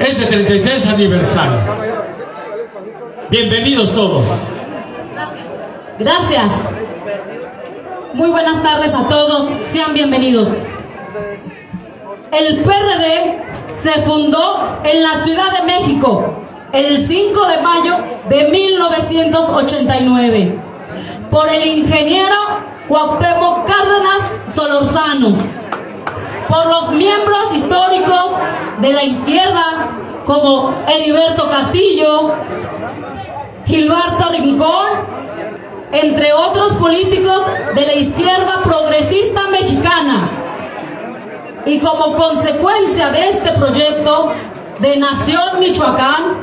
este 33 aniversario. Bienvenidos todos. Gracias. Muy buenas tardes a todos, sean bienvenidos. El PRD se fundó en la Ciudad de México el 5 de mayo de 1989 por el ingeniero Cuauhtémoc Cárdenas Solorzano, por los miembros históricos de la izquierda como Heriberto Castillo, Gilberto Rincón, entre otros políticos de la izquierda progresista mexicana. Y como consecuencia de este proyecto de Nación Michoacán,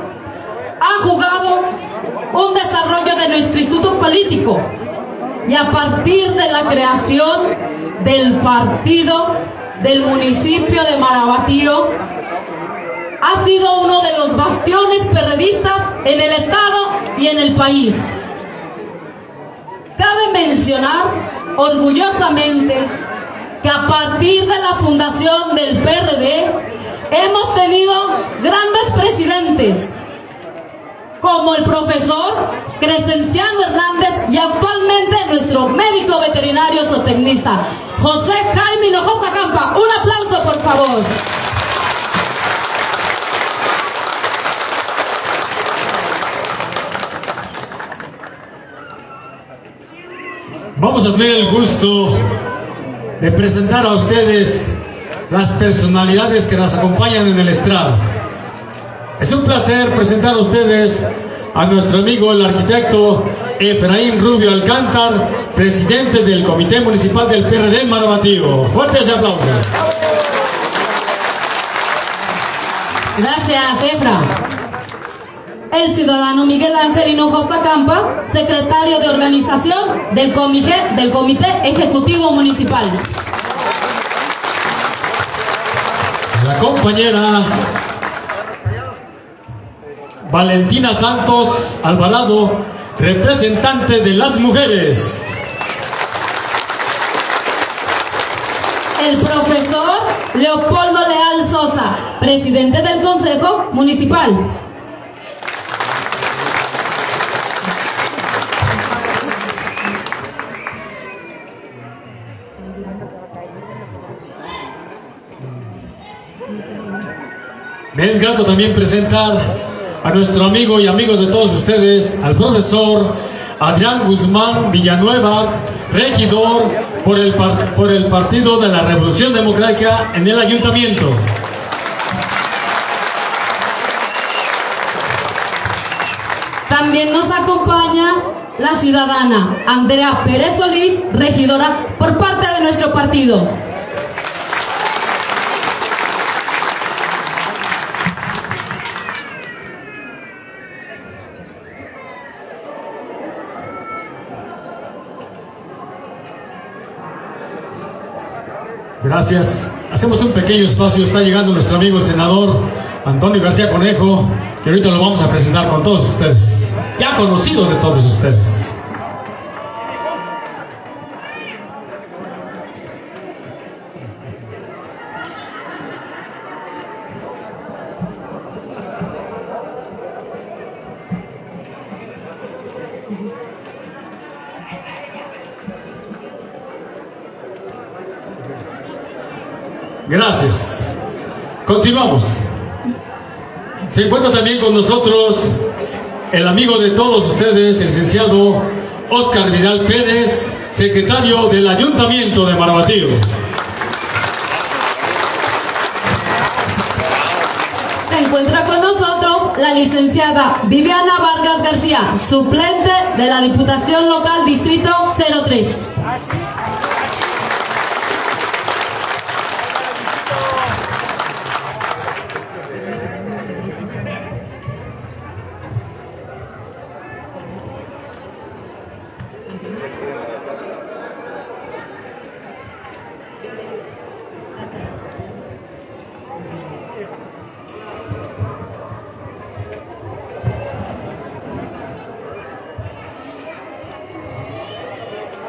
ha jugado un desarrollo de nuestro instituto político y a partir de la creación del partido del municipio de Marabatío, ha sido uno de los bastiones perredistas en el Estado y en el país. Cabe mencionar orgullosamente que a partir de la fundación del PRD hemos tenido grandes presidentes como el profesor Crescenciano Hernández y actualmente nuestro médico veterinario zootecnista, José Jaime Hinojosa Campa. Un aplauso, por favor. Vamos a tener el gusto de presentar a ustedes las personalidades que nos acompañan en el estrado. Es un placer presentar a ustedes a nuestro amigo el arquitecto Efraín Rubio Alcántar, presidente del Comité Municipal del PRD en Marabatío. Fuertes aplausos. Gracias, Efra. El ciudadano Miguel Ángel Hinojosa Campa, secretario de organización del comité, del comité Ejecutivo Municipal. La compañera Valentina Santos Alvarado, representante de las mujeres. El profesor Leopoldo Leal Sosa, presidente del Consejo Municipal. Me es grato también presentar a nuestro amigo y amigo de todos ustedes, al profesor Adrián Guzmán Villanueva, regidor por el, por el Partido de la Revolución Democrática en el Ayuntamiento. También nos acompaña la ciudadana Andrea Pérez Solís, regidora por parte de nuestro partido. Gracias. Hacemos un pequeño espacio. Está llegando nuestro amigo el senador Antonio García Conejo, que ahorita lo vamos a presentar con todos ustedes. Ya conocidos de todos ustedes. También con nosotros el amigo de todos ustedes, el licenciado Oscar Vidal Pérez, secretario del Ayuntamiento de Marabatío. Se encuentra con nosotros la licenciada Viviana Vargas García, suplente de la Diputación Local Distrito 03.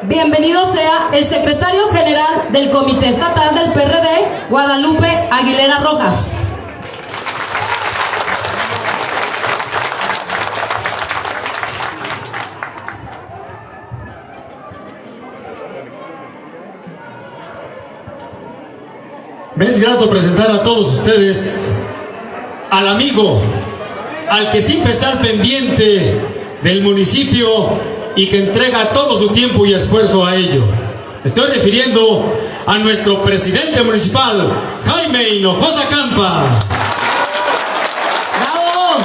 bienvenido sea el secretario general del Comité Estatal del PRD, Guadalupe Aguilera Rojas. Me es grato presentar a todos ustedes al amigo, al que siempre está pendiente del municipio y que entrega todo su tiempo y esfuerzo a ello. Estoy refiriendo a nuestro presidente municipal, Jaime Hinojosa Campa. ¡Bravo!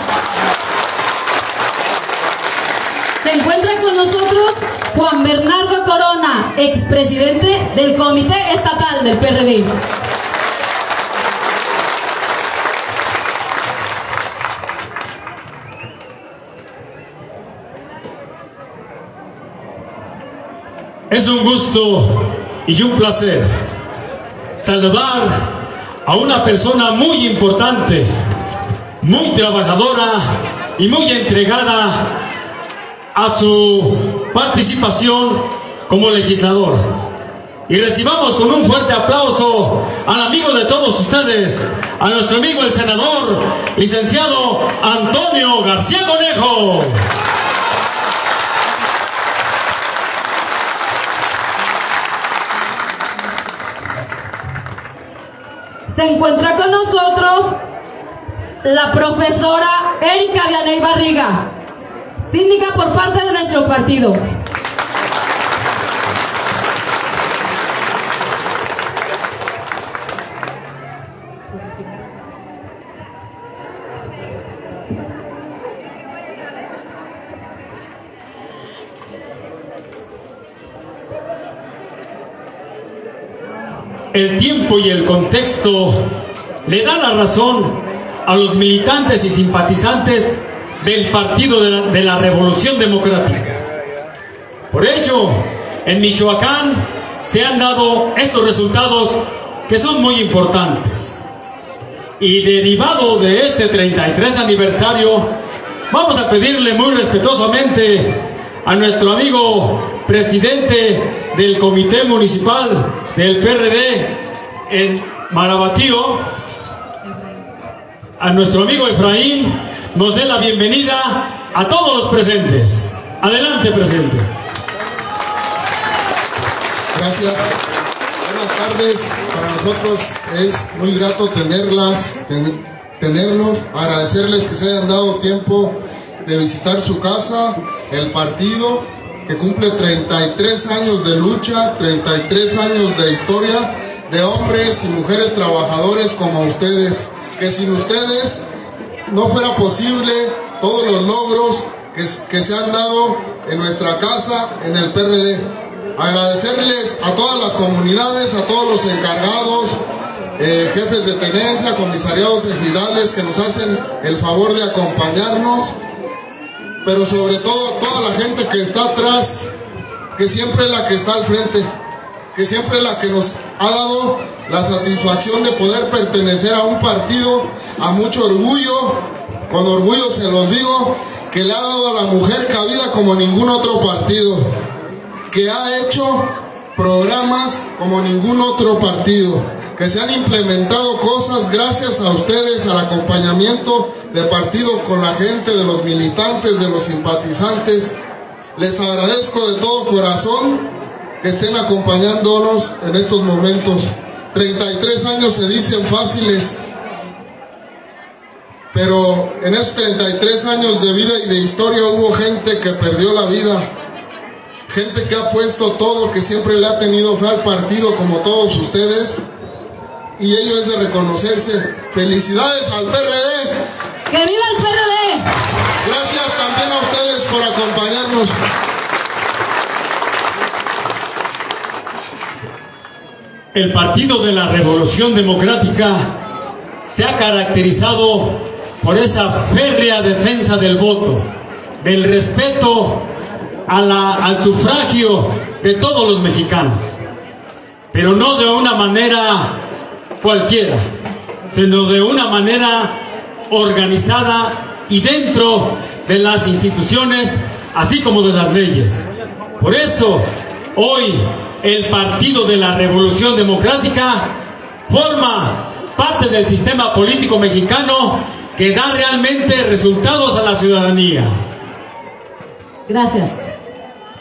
Se encuentra con nosotros Juan Bernardo Corona, expresidente del Comité Estatal del PRD. Es un gusto y un placer saludar a una persona muy importante, muy trabajadora y muy entregada a su participación como legislador. Y recibamos con un fuerte aplauso al amigo de todos ustedes, a nuestro amigo el senador, licenciado Antonio García Conejo. Se encuentra con nosotros la profesora Erika Vianey Barriga, síndica por parte de nuestro partido. El tiempo y el contexto le dan la razón a los militantes y simpatizantes del Partido de la, de la, Revolución Democrática. Por ello, en Michoacán se han dado estos resultados que son muy importantes. Y derivado de este 33 aniversario, vamos a pedirle muy respetuosamente a nuestro amigo presidente del Comité Municipal del PRD en Marabatío, a nuestro amigo Efraín, nos dé la bienvenida a todos los presentes. Adelante, presidente. Gracias. Buenas tardes. Para nosotros es muy grato tenerlas, ten, tenerlos, agradecerles que se hayan dado tiempo de visitar su casa, el partido, que cumple 33 años de lucha, 33 años de historia de hombres y mujeres trabajadores como ustedes, que sin ustedes no fuera posible todos los logros que, se han dado en nuestra casa, en el PRD. Agradecerles a todas las comunidades, a todos los encargados, eh, jefes de tenencia, comisariados ejidales que nos hacen el favor de acompañarnos pero sobre todo toda la gente está atrás, que siempre es la que está al frente, que siempre es la que nos ha dado la satisfacción de poder pertenecer a un partido a mucho orgullo, con orgullo se los digo, que le ha dado a la mujer cabida como ningún otro partido, que ha hecho programas como ningún otro partido que se han implementado cosas gracias a ustedes, al acompañamiento de partido con la gente, de los militantes, de los simpatizantes. Les agradezco de todo corazón que estén acompañándonos en estos momentos. 33 años se dicen fáciles, pero en esos 33 años de vida y de historia hubo gente que perdió la vida, gente que ha puesto todo, que siempre le ha tenido fe al partido como todos ustedes y ello es de reconocerse. Felicidades al PRD. ¡Que viva el PRD! Gracias también a ustedes por acompañarnos. El Partido de la Revolución Democrática se ha caracterizado por esa férrea defensa del voto, del respeto al sufragio de todos los mexicanos, pero no de una manera cualquiera, sino de una manera organizada y dentro de las instituciones, así como de las leyes. Por eso, hoy el Partido de la Revolución Democrática forma parte del sistema político mexicano que da realmente resultados a la ciudadanía. Gracias.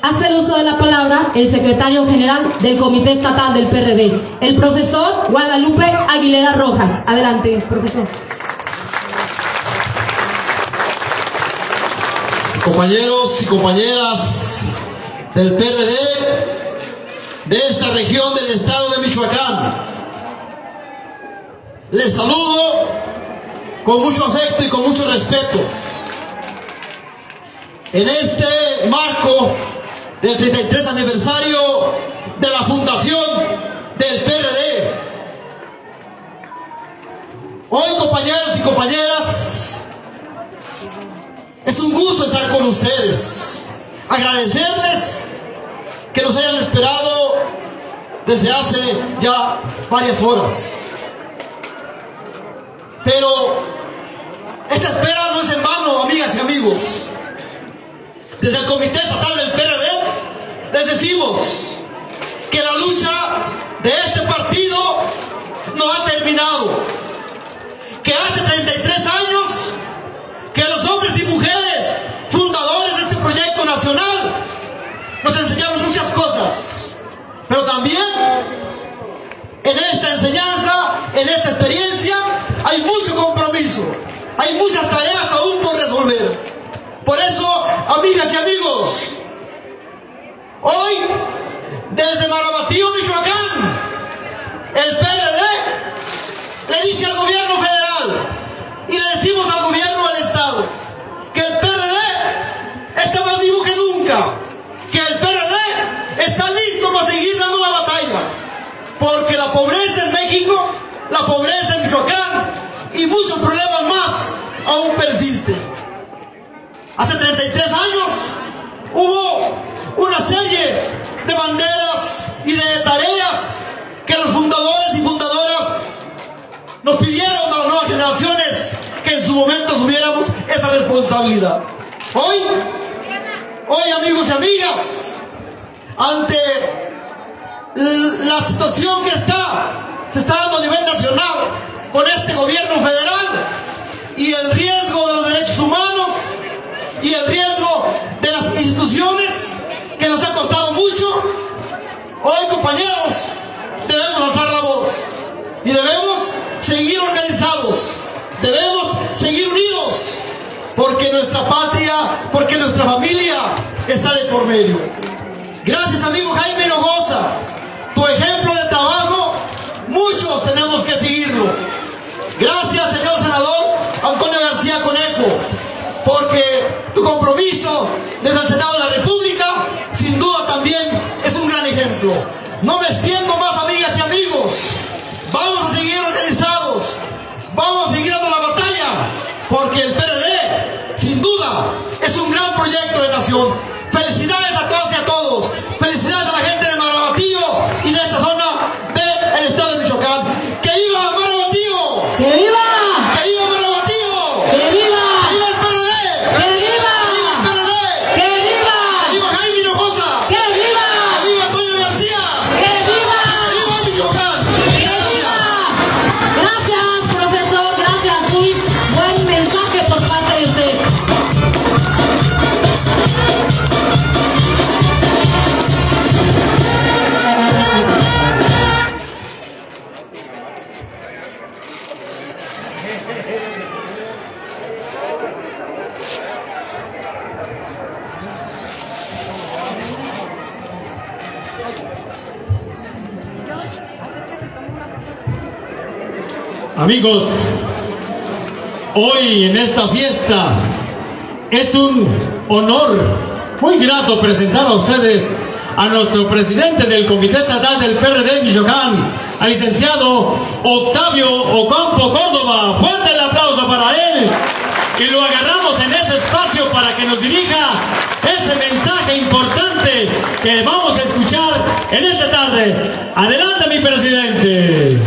Hace el uso de la palabra el secretario general del Comité Estatal del PRD, el profesor Guadalupe Aguilera Rojas. Adelante, profesor. Compañeros y compañeras del PRD de esta región del estado de Michoacán, les saludo con mucho afecto y con mucho respeto. En este marco del 33 aniversario de la fundación del PRD. Con ustedes. Agradecerles que nos hayan esperado desde hace ya varias horas. Pero esa espera no es en vano, amigas y amigos. Desde el Comité Estatal del PRD les decimos que la lucha de este partido no ha terminado. Que hace 33 años que los hombres y mujeres fundadores de este proyecto nacional nos enseñaron muchas cosas. Pero también en esta enseñanza, en esta experiencia, hay mucho compromiso. Hay muchas tareas aún por resolver. Por eso, amigas y amigos, hoy, desde Marabatío, Michoacán, el PRD le dice al gobierno federal y le decimos al gobierno del Estado que el PRD está más que el PRD está listo para seguir dando la batalla, porque la pobreza en México, la pobreza en Michoacán y muchos problemas más aún persisten. Hace 33 años hubo una serie de banderas y de tareas que los fundadores y fundadoras nos pidieron a las nuevas generaciones que en su momento tuviéramos esa responsabilidad. Hoy, hoy amigos y amigas, ante la situación que está, se está dando a nivel nacional con este gobierno federal y el riesgo de los derechos humanos, y el riesgo de las instituciones que nos ha costado mucho, hoy compañeros debemos alzar la voz y debemos seguir organizados, porque nuestra patria, porque nuestra familia está de por medio. Gracias amigo Jaime Nogosa, tu ejemplo de trabajo, muchos tenemos que seguirlo. Gracias señor senador Antonio García Conejo, porque tu compromiso desde el Senado de la República, sin duda también es un gran ejemplo. No me extiendo Amigos, hoy en esta fiesta es un honor muy grato presentar a ustedes a nuestro presidente del Comité Estatal del PRD Michoacán, al licenciado Octavio Ocampo Córdoba. Fuerte el aplauso para él y lo agarramos en ese espacio para que nos dirija ese mensaje importante que vamos a escuchar en esta tarde. Adelante mi presidente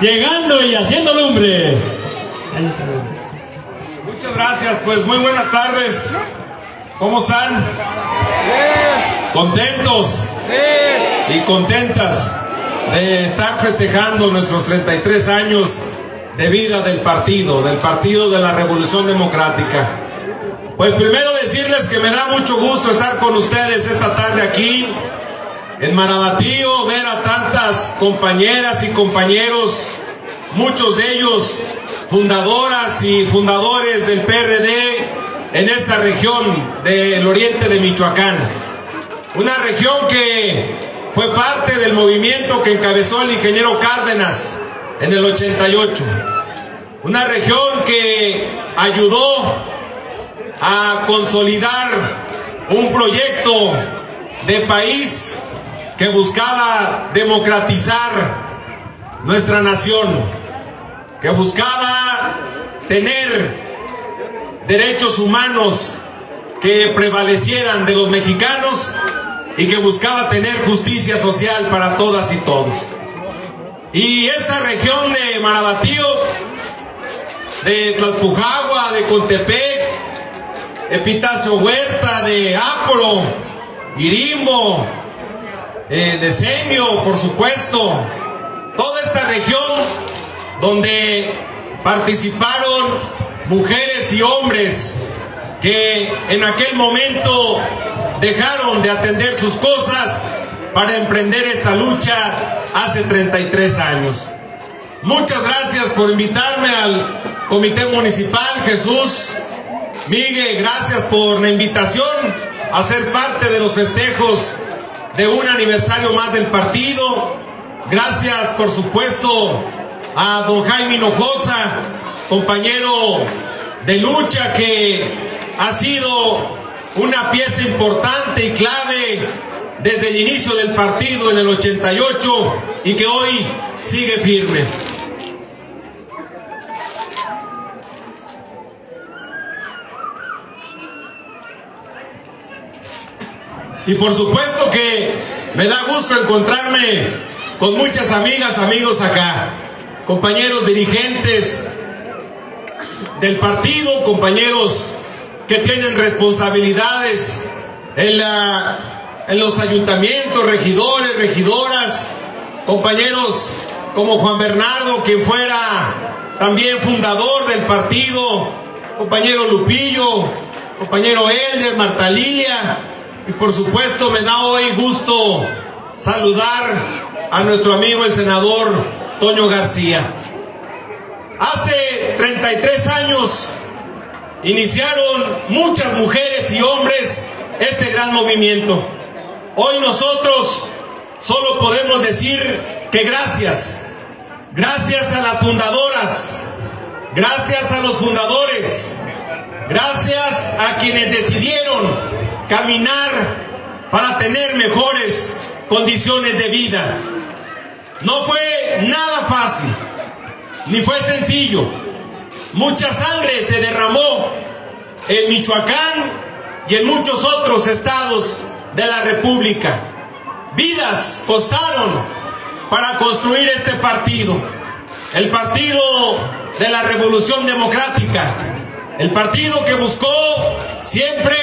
llegando y haciendo lumbre. Ahí está. Muchas gracias, pues muy buenas tardes. ¿Cómo están? Contentos y contentas de estar festejando nuestros 33 años de vida del partido, del Partido de la Revolución Democrática. Pues primero decirles que me da mucho gusto estar con ustedes esta tarde aquí en Marabatío, ver a tantas compañeras y compañeros, muchos de ellos fundadoras y fundadores del PRD en esta región del oriente de Michoacán. Una región que fue parte del movimiento que encabezó el ingeniero Cárdenas en el 88. Una región que ayudó a consolidar un proyecto de país que buscaba democratizar nuestra nación, que buscaba tener derechos humanos que prevalecieran de los mexicanos y que buscaba tener justicia social para todas y todos. Y esta región de Marabatío, de Tlalpujagua, de Contepec, Epitacio Huerta, de Apro, Irimbo, eh, de Semio, por supuesto, toda esta región donde participaron mujeres y hombres que en aquel momento dejaron de atender sus cosas para emprender esta lucha hace 33 años. Muchas gracias por invitarme al Comité Municipal, Jesús. Miguel, gracias por la invitación a ser parte de los festejos de un aniversario más del partido. Gracias, por supuesto, a don Jaime Hinojosa, compañero de lucha que ha sido una pieza importante y clave desde el inicio del partido en el 88 y que hoy sigue firme. Y por supuesto que me da gusto encontrarme con muchas amigas, amigos acá, compañeros dirigentes del partido, compañeros que tienen responsabilidades en, la, en los ayuntamientos, regidores, regidoras, compañeros como Juan Bernardo, quien fuera también fundador del partido, compañero Lupillo, compañero Elder, Marta Lilia, y por supuesto me da hoy gusto saludar a nuestro amigo el senador Toño García. Hace 33 años iniciaron muchas mujeres y hombres este gran movimiento. Hoy nosotros solo podemos decir que gracias, gracias a las fundadoras, gracias a los fundadores, gracias a quienes decidieron caminar para tener mejores condiciones de vida. No fue nada fácil, ni fue sencillo. Mucha sangre se derramó en Michoacán y en muchos otros estados de la República. Vidas costaron para construir este partido, el partido de la Revolución Democrática, el partido que buscó siempre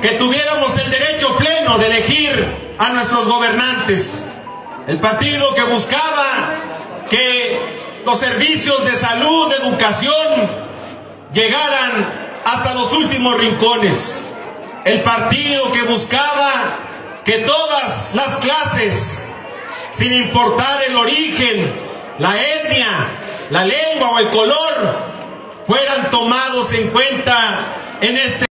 que tuviéramos el derecho pleno de elegir a nuestros gobernantes. El partido que buscaba que los servicios de salud, de educación, llegaran hasta los últimos rincones. El partido que buscaba que todas las clases, sin importar el origen, la etnia, la lengua o el color, fueran tomados en cuenta en este